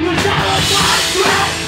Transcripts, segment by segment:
Without a contract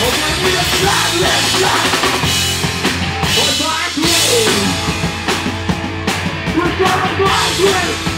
We're gonna fight!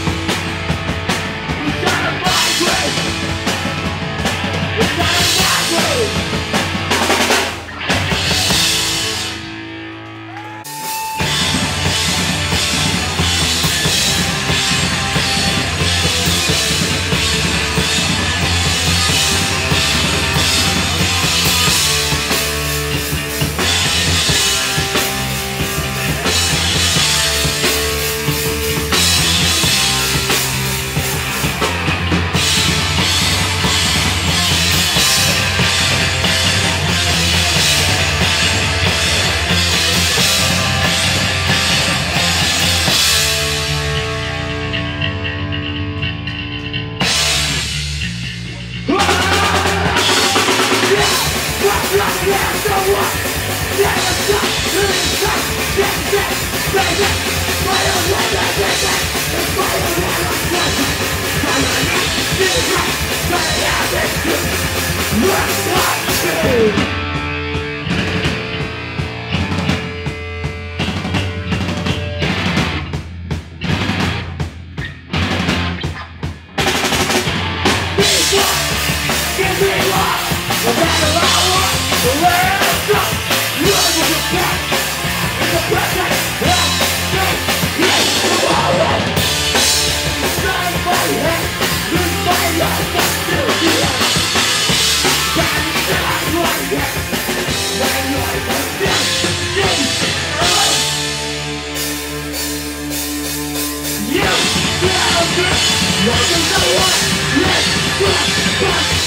Nothing's the one, let's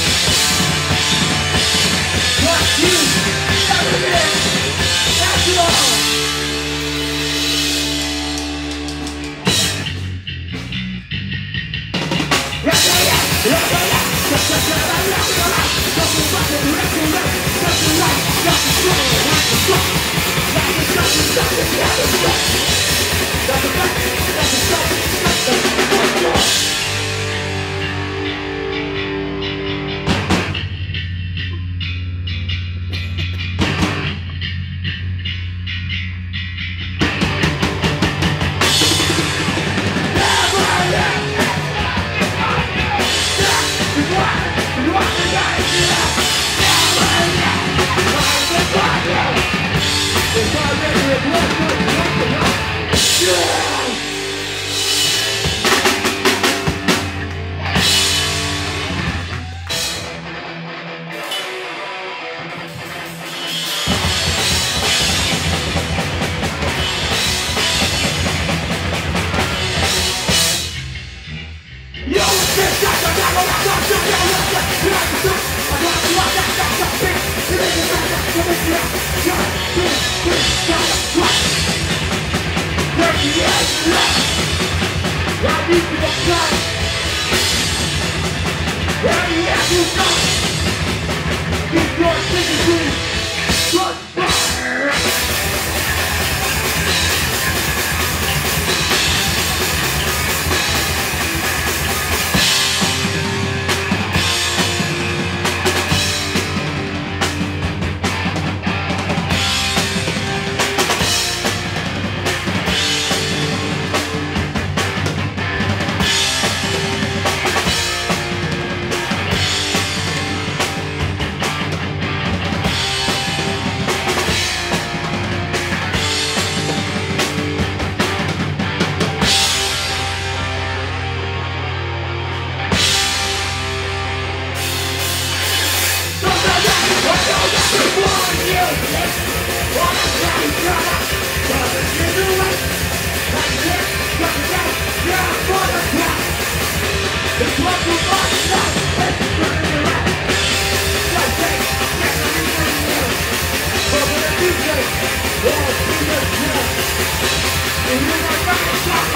You're not gonna stop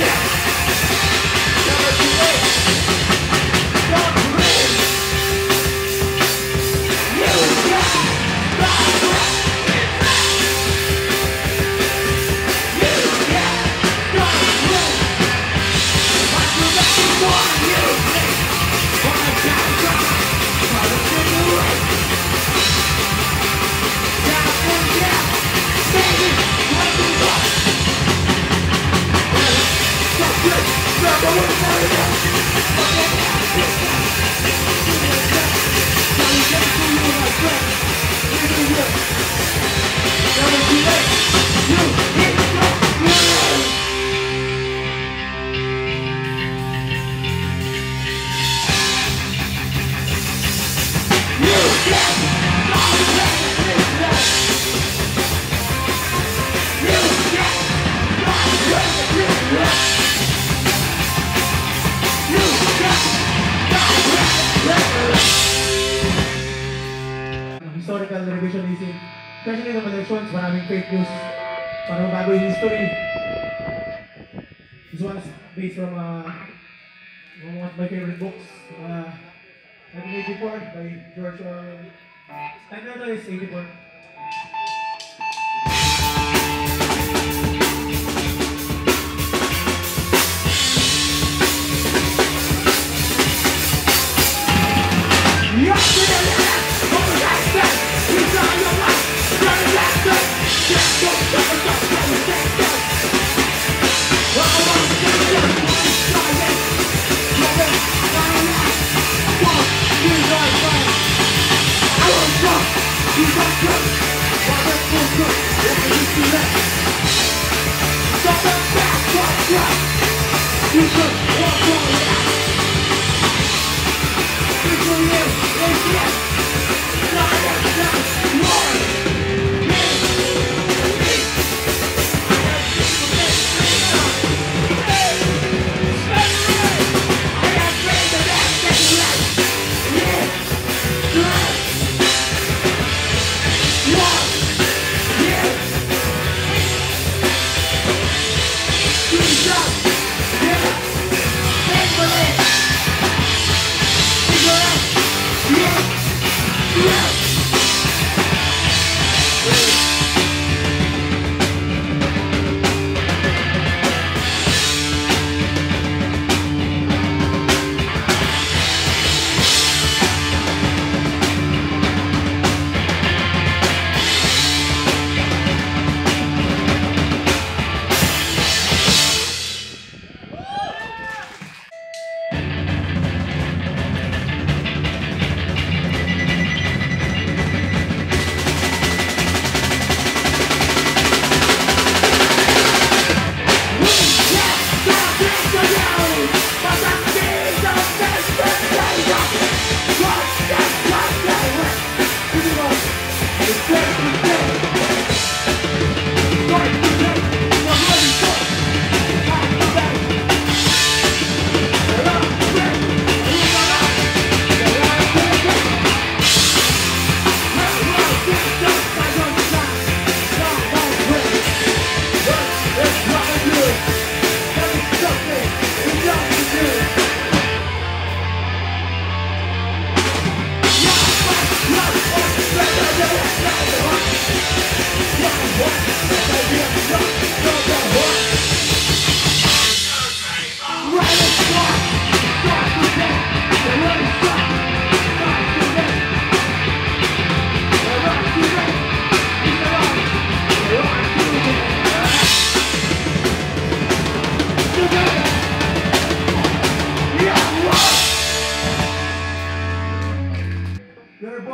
yeah. Never too late. Para history. This one is based from uh, one of my favorite books. Uh, 1984 by George Orwell. Title is 84. We were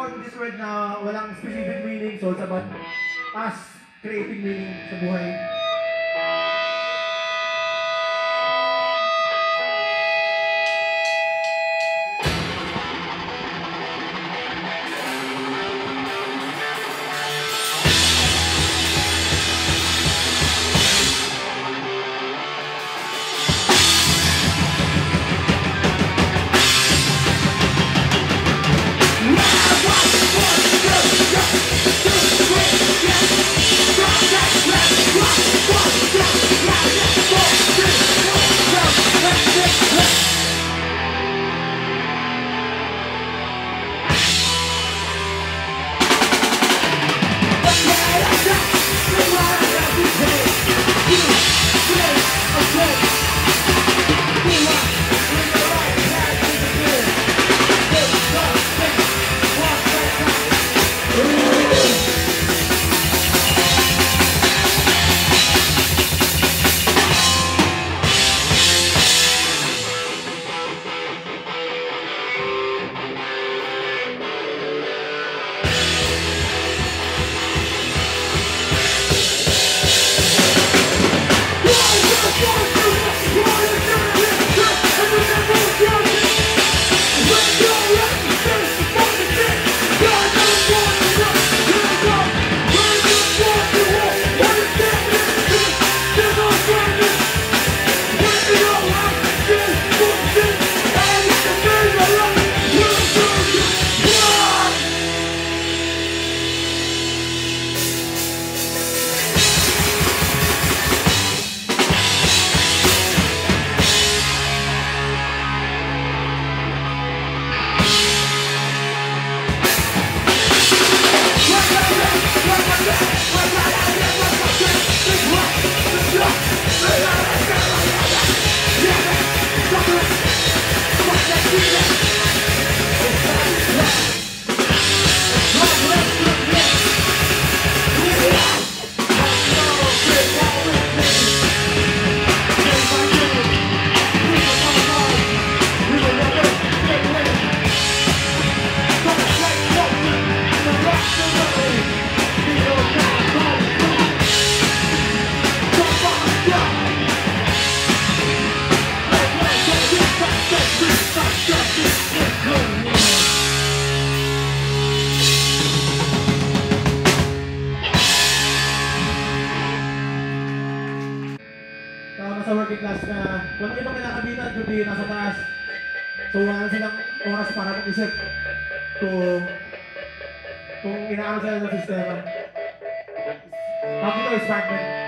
in this world na walang specific meaning, so it's about us creating meaning sa buhay. Class na walang ibang kinakabitan kundi nasa taas. So wala silang oras para mag-isip kung kung inaano sila ng sistema. Dito is fragment.